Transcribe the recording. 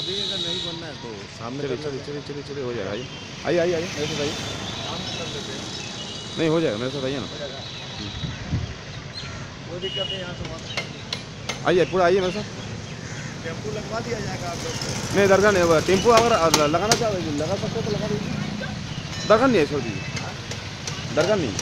अभी अगर नहीं बनना है तो सामने चलिए चलिए चलिए चलिए चलिए हो जाएगा आइए। आइए आइए आइए। मेरे साथ आइए नहीं हो जाएगा मेरे साथ आइए ना। कोई दिक्कत नहीं यहाँ से आइए पूरा आइए मेरे साथ। टेंपू लगवा दिया जाएगा आप लोग नहीं दरगाह नहीं होगा टेंपो अगर लगाना चाहोगे लगा सकते हो तो लगा दीजिए। दरगाह नहीं है छोड़ दीजिए। हाँ? दरगाह नहीं है।